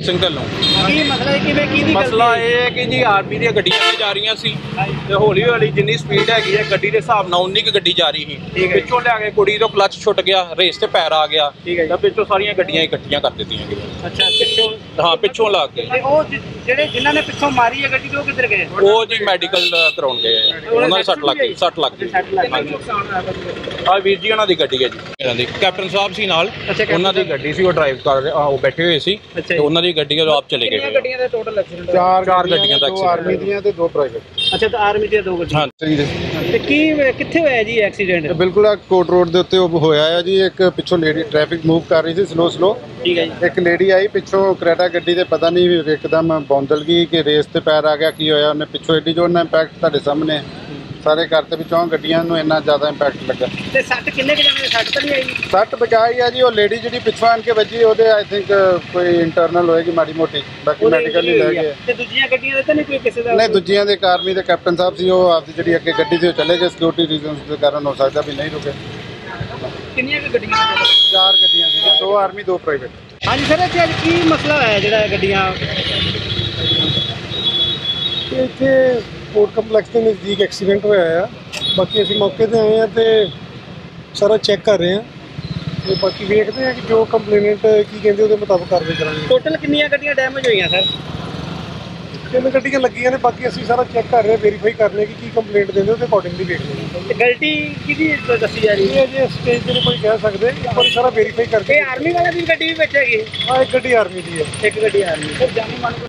ਸਿੰਘ ਢੱਲੋਂ ਕੀ ਮਸਲਾ ਹੈ ਕਿਵੇਂ ਕੀ ਦੀ ਮਸਲਾ ਇਹ ਹੈ ਕਿ ਜੀ ਆਰਮੀ ਦੀਆਂ ਗੱਡੀਆਂ ਤੇ ਜਾ ਰਹੀਆਂ ਸੀ ਤੇ ਹੌਲੀ ਹੌਲੀ ਜਿੰਨੀ ਸਪੀਡ ਹੈਗੀ ਹੈ ਗੱਡੀ ਦੇ ਹਿਸਾਬ ਨਾਲ ਉਨੀ ਕੁ ਗੱਡੀ ਜਾ ਰਹੀ ਸੀ। ਪਿੱਛੋਂ ਲਿਆ ਕੇ ਕੁੜੀ ਤੋਂ ਕਲੱਚ ਛੁੱਟ ਗਿਆ ਰੇਸ ਤੇ ਪੈਰ ਆ ਗਿਆ। ਤਾਂ ਪਿੱਛੋਂ ਸਾਰੀਆਂ ਗੱਡੀਆਂ ਇਕੱਠੀਆਂ ਕਰ ਦਿੱਤੀਆਂ ਗਈਆਂ। ਅੱਛਾ ਪਿੱਛੋਂ ਹਾਂ ਪਿੱਛੋਂ ਲਾ ਕੇ। ਤੇ ਉਹ ਜਿਹੜੇ ਜਿਨ੍ਹਾਂ ਨੇ ਪਿੱਛੋਂ ਮਾਰੀ ਹੈ ਗੱਡੀ ਤੇ ਉਹ ਕਿੱਧਰ ਗਏ? ਉਹ ਜੀ ਮੈਡੀਕਲ ਕਰਾਉਣ ਗਏ। ਉਹਨਾਂ ਦੇ ਸੱਟ ਲੱਗ ਗਈ ਸੱਟ ਲੱਗ ਗਈ। ਆ ਵੀਰ ਜੀ ਉਹਨਾਂ ਦੀ ਗੱਡੀ ਹੈ ਜੀ। ਇਹਨਾਂ ਦੀ। ਕੈਪਟਨ ਸਾਹਿਬ ਸੀ ਨਾਲ ਉਹਨਾਂ ਦੀ ਗੱਡੀ ਸੀ ਉਹ ਡਰਾਈਵ ਕਰ ਰਹੇ- ਆ, ਉਹ ਬੈਠੇ ਹੋਏ ਸੀ ਤੇ। ਉਹਨਾਂ ਦੀ ਗੱਡੀ ਜਦੋਂ ਆਪ ਚਲੇ ਗਏ ਕਿੰਨੀਆਂ ਗੱਡੀਆਂ ਦੇ ਟੋਟਲ ਐਕਸੀਡੈਂਟ ਚਾਰ ਚਾਰ ਗੱਡੀਆਂ ਦਾ ਦੋ ਆਰਮੀ ਦੀਆਂ ਤੇ ਦੋ ਪ੍ਰਾਈਵੇਟ ਅੱਛਾ ਤਾਂ ਆਰਮੀ ਦੀਆਂ ਦੋ ਗੱਡੀਆਂ। ਹਾਂ ਸਿੰਘ ਜੀ। ਤੇ ਕੀ ਕਿੱਥੇ ਹੋਇਆ ਜੀ ਐਕਸੀਡੈਂਟ ਬਿਲਕੁਲ ਆ ਕੋਟ ਰੋਡ ਦੇ ਉੱਤੇ ਉਹ ਹੋਇਆ ਆ ਜੀ ਇੱਕ ਪਿੱਛੋਂ ਲੇਡੀ ਟ੍ਰੈਫਿਕ ਮੂਵ ਕਰ ਰਹੀ ਸੀ ਸਲੋ ਸਲੋ ਠੀਕ ਹੈ ਜੀ। ਇੱਕ ਲੇਡੀ ਆਈ ਪਿੱਛੋਂ ਕਰੇਟਾ ਗੱਡੀ ਤੇ ਪਤਾ ਨਹੀਂ ਇੱਕਦਮ ਬੌਂਦਲ ਗਈ ਕਿ ਰੇਸ ਤੇ ਪੈਰ ਆ ਗਿਆ ਕੀ ਹੋਇਆ ਉਹਨੇ ਪਿੱਛੋਂ ਏਡੀ ਜੋਰ ਨਾਲ ਇੰਪੈਕਟ ਤੁਹਾਡੇ ਸਾਹਮਣੇ ਹੈ। ਸਾਰੇ ਘਰ ਤੇ ਵਿੱਚੋਂ ਗੱਡੀਆਂ ਨੂੰ ਇੰਨਾ ਜ਼ਿਆਦਾ ਇੰਪੈਕਟ ਲੱਗਾ। ਤੇ ਸੱਟ ਕਿੰਨੇ ਕੁ ਜਾਣੇ ਸੱਟ ਤਾਂ ਨਹੀਂ ਆਈ? ਸੱਟ ਬਚਾਈ ਆ ਜੀ ਉਹ ਲੇਡੀ ਜਿਹੜੀ ਪਿੱਛੋਂ ਆਣ ਕੇ ਵੱਜੀ ਉਹਦੇ ਆਈ ਥਿੰਕ ਕੋਈ ਇੰਟਰਨਲ ਹੋਏਗੀ ਮਾੜੀ ਮੋਟੀ ਬਾਕੀ ਮੈਡੀਕਲ ਹੀ ਲੈ। ਗਏ ਤੇ ਦੂਜੀਆਂ ਗੱਡੀਆਂ ਦੇ ਤਾਂ ਨਹੀਂ ਕੋਈ ਕਿਸੇ ਦਾ? ਨਹੀਂ ਦੂਜੀਆਂ ਦੇ ਆਰਮੀ ਦੇ ਕੈਪਟਨ ਸਾਹਿਬ ਸੀ ਉਹ ਆਪਦੀ ਜਿਹੜੀ ਅੱਗੇ ਗੱਡੀ ਤੇ ਉਹ ਚਲੇ ਗਏ। ਸਿਕਿਉਰਿਟੀ ਰੀਜ਼ਨਸ ਦੇ ਕਾਰਨ ਹੋ ਸਕਦਾ ਵੀ ਨਹੀਂ ਰੁਕੇ। ਕਿੰਨੀਆਂ ਕੁ ਗੱਡੀਆਂ? ਚਾਰ ਗੱਡੀਆਂ ਸੀ ਦੋ ਆਰਮੀ ਦੋ ਪ੍ਰਾਈਵੇਟ ਹਾਂਜੀ ਸਰ ਇੱਥੇ ਅੱਜ ਕੀ ਮਸਲਾ ਹੋਇਆ ਜਿਹੜਾ ਇਹ ਗੱਡੀਆਂ? ਇੱਥੇ ਕੋਰਟ ਕੰਪਲੈਕਸ ਦੇ ਨਜ਼ਦੀਕ ਐਕਸੀਡੈਂਟ ਹੋਇਆ ਆ। ਬਾਕੀ ਅਸੀਂ ਮੌਕੇ ਤੇ ਆਏ ਆ ਤੇ ਸਾਰਾ ਚੈੱਕ ਕਰ ਰਹੇ ਆ। ਤੇ ਬਾਕੀ ਵੇਖਦੇ ਆ ਕਿ ਜੋ ਕੰਪਲੇਨੈਂਟ ਕੀ ਕਹਿੰਦੇ ਉਹਦੇ ਮੁਤਾਬਕ ਕਾਰਵਾਈ ਕਰਾਂਗੇ। ਟੋਟਲ ਕਿੰਨੀਆਂ ਗੱਡੀਆਂ ਡੈਮੇਜ ਹੋਈਆਂ ਸਰ ਤਿੰਨ ਗੱਡੀਆਂ ਲੱਗੀਆਂ ਨੇ ਬਾਕੀ ਅਸੀਂ ਸਾਰਾ ਚੈੱਕ ਕਰ ਰਹੇ ਆ ਵੈਰੀਫਾਈ ਕਰ ਰਹੇ ਕਿ ਕੀ ਕੰਪਲੇਂਟ ਦਿੰਦੇ ਉਹਦੇ ਅਕੋਰਡਿੰਗਲੀ ਵੇਖਦੇ ਆ ਤੇ ਗਲਤੀ ਕਿਹਦੀ ਦੱਸੀ ਜਾ ਰਹੀ? ਹੈ ਅਜੇ ਸਟੇਜ ਤੇ ਕੋਈ ਕਹਿ ਸਕਦੇ ਇੱਕ ਵਾਰੀ ਸਾਰਾ ਵੈਰੀਫਾਈ ਕਰਕੇ ਇਹ ਆਰਮੀ ਵਾਲਿਆਂ ਦੀ ਗੱਡੀ ਵੀ ਵਿੱਚ ਹੈਗੀ। ਆ ਇੱਕ ਗੱਡੀ ਆਰਮੀ ਦੀ ਹੈ। ਇੱਕ ਗੱਡੀ ਆਰਮੀ ਸਰ ਜਾਨੀ ਮਾਨ